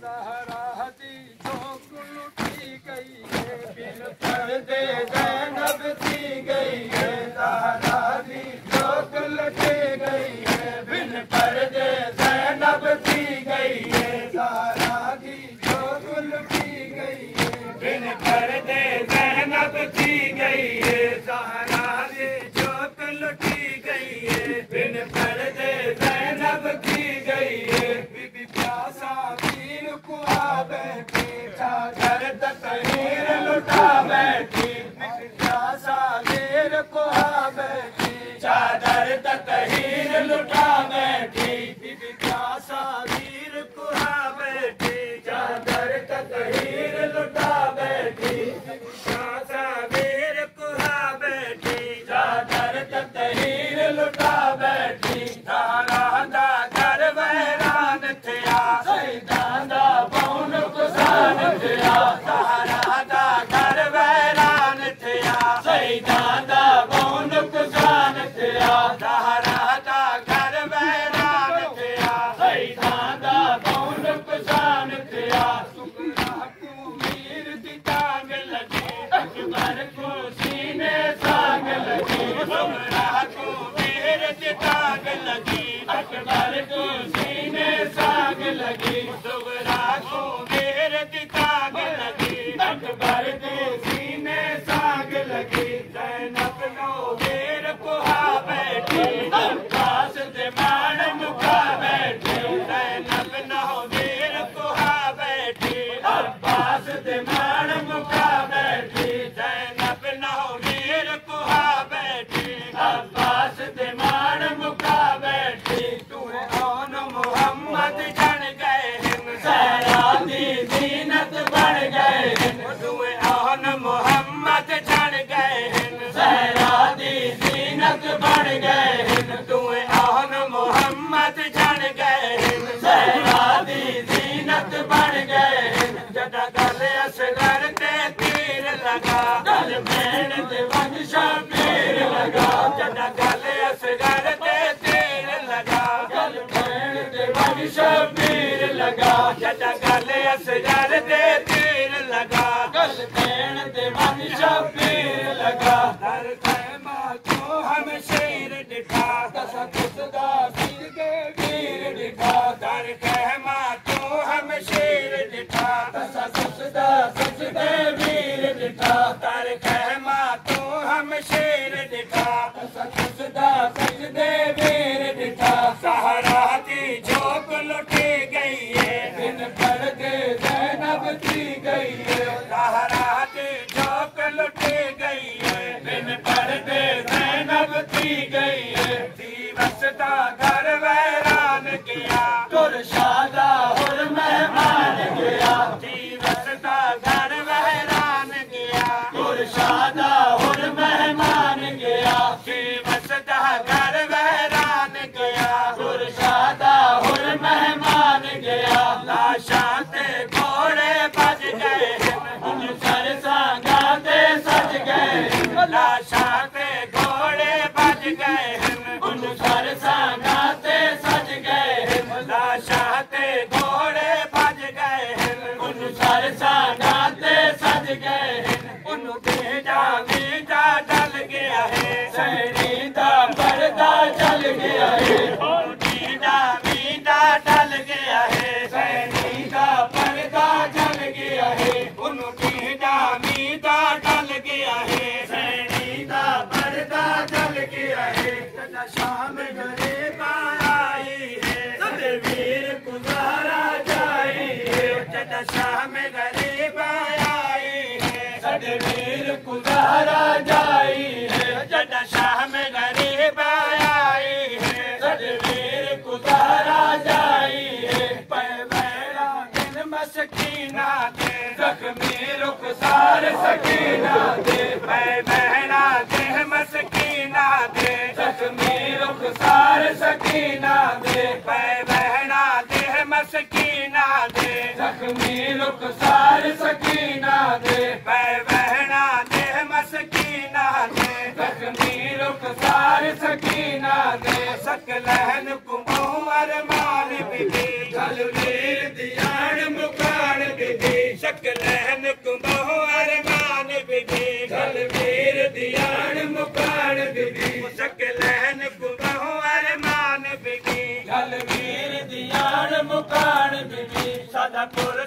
सहराहती झोंक लुटी गई है, बिन पर्दे जैनब थी गई है, सहराहती झोंक लुटी गई है, बिन पर्दे जैनब थी गई है, सहराहती झोंक लुटी गई है, बिन पर्दे जैनब थी गई है सहरा लुटा बाग़ेर कु चादर तकलीर लुटा बैठी। سيني ساڳ لڳي सजार दे तीर लगा। कल दे देवानी शबीर लगा। दर खैमा को हम शेर दिखा। दस किसदा वीर के वीर दिखा। दर खैमा को हम शेर दिखा। दस किसदा सच के वीर दिखा। दर खैमा को हम शेर दिखा। दस किसदा सच दे वीर दिखा। सहारा की झोंक लुटी गई है। दिन भर Gaga. دشا ۾ غريب آئي سدوير ڪجهه جڏهن غريب آئي سدوير ڪ جڏهن غريب آئي سجوير ڪجهه سکينا کسينا ने पाए बहना दे मशीना दे। ज़ी रुख सार सीना दे। पहण जे मशीना दे। ज़ी रुख सार सीना दे। सखन कुंवर मुकान बीबी सादा